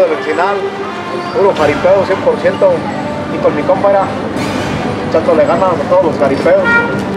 del Enchinal, puro jaripeo 100% y con mi compa era Chato le gana a todos los jaripeos.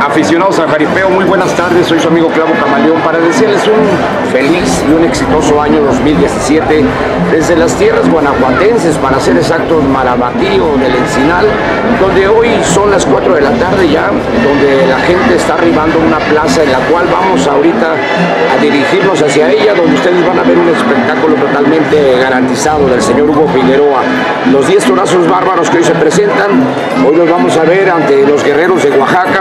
Aficionados al jaripeo, muy buenas tardes, soy su amigo Clavo Camaleón para decirles un feliz y un exitoso año 2017 desde las tierras guanajuatenses, para ser exactos, Marabatío del Encinal, donde hoy son las 4 de la tarde ya, donde la gente está arribando a una plaza en la cual vamos ahorita a dirigirnos hacia ella, donde ustedes van a ver un espectáculo totalmente garantizado del señor Hugo Figueroa. Los 10 torazos bárbaros que hoy se presentan, hoy los vamos a ver ante los guerreros de Oaxaca,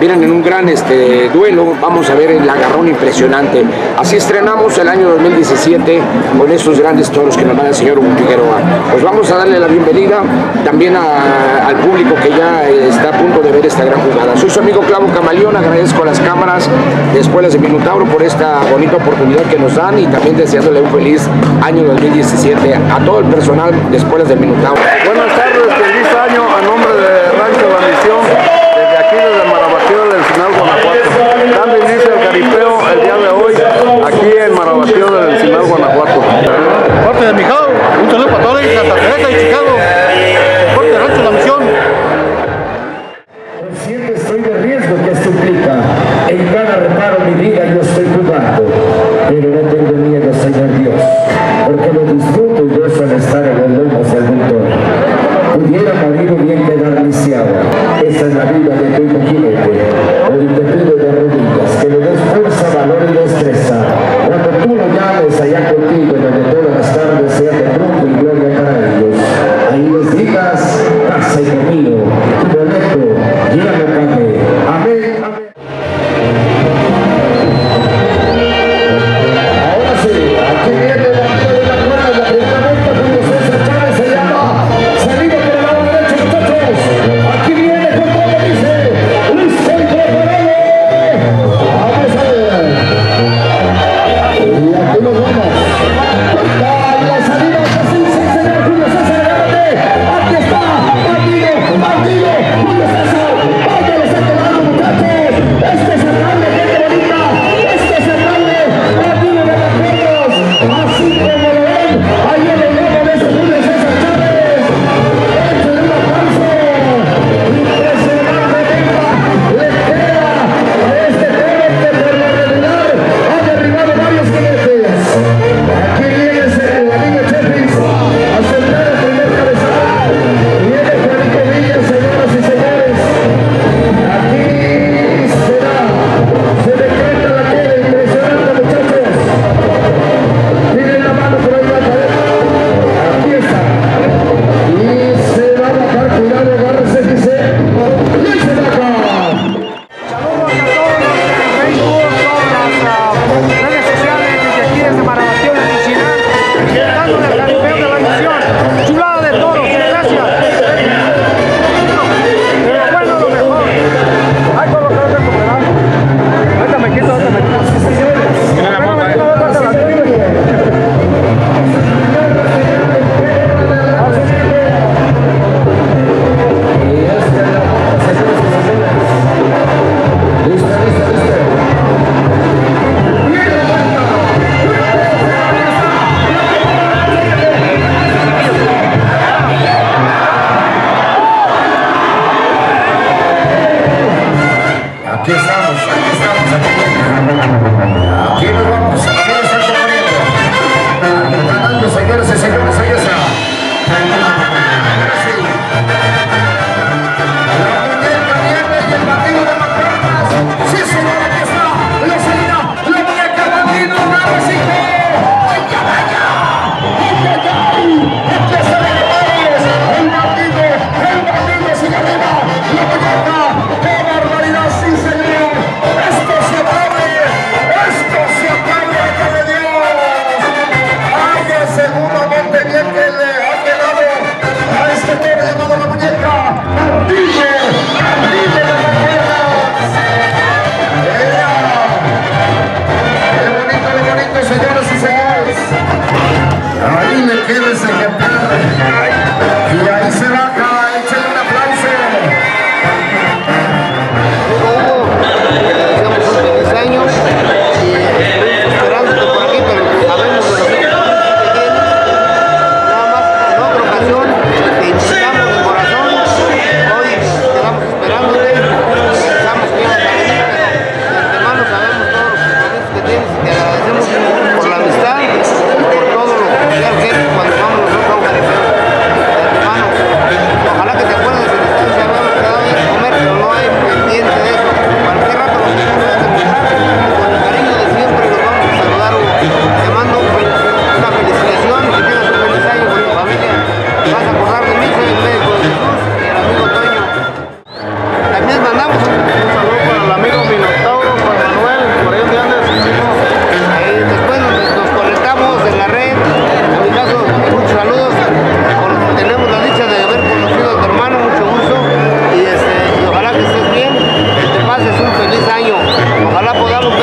vienen en un gran este, duelo, vamos a ver el agarrón impresionante. Así estrenamos el año 2017 con estos grandes toros que nos va el señor Hugo Figueroa. Pues vamos a darle la bienvenida también al público que ya está a punto de ver esta gran jugada. Soy su amigo Clavo Camaleón, agradezco a las cámaras de Escuelas de Minotauro por esta bonita oportunidad que nos dan y también deseándole un feliz año 2017 a todo el personal de Escuelas de Minotauro. Buenas tardes, feliz año a nombre de Rancho La Misión, desde aquí desde Marabatío del Encinal, Guanajuato. Dando inicio al jaripeo el día de hoy, aquí en Marabatío del Encinal, Guanajuato. parte de Mijao, un saludo para toda Santa Teresa y Chicago,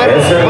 Yes, sir.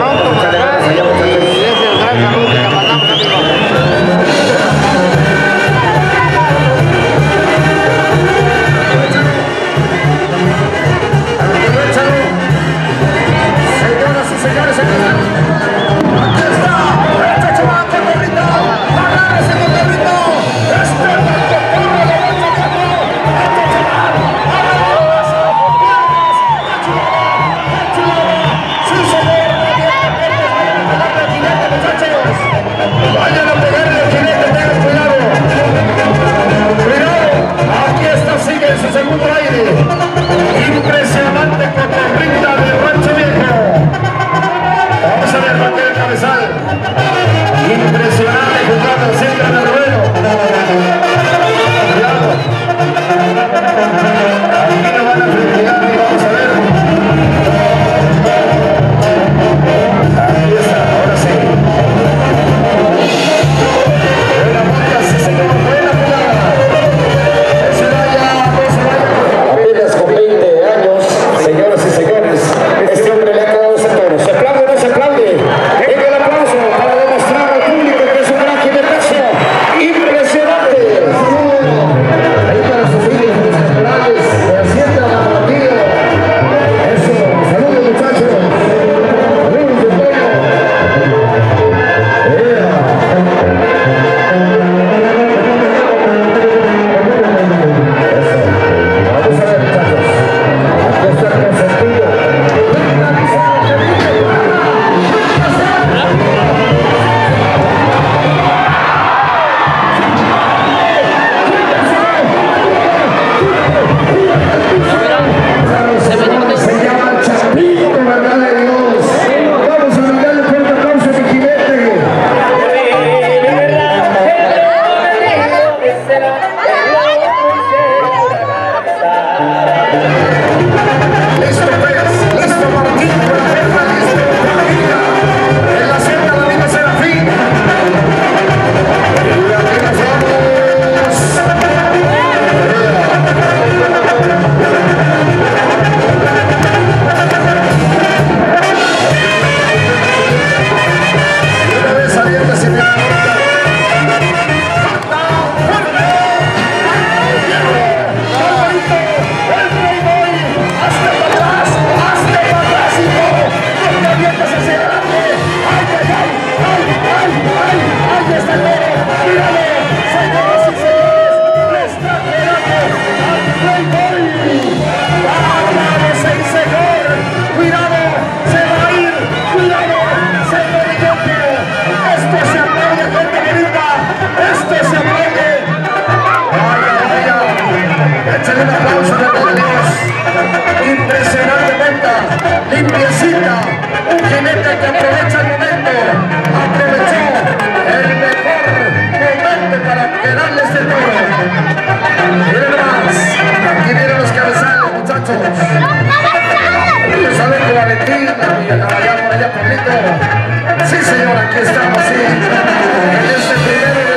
Sí, señor, aquí estamos, este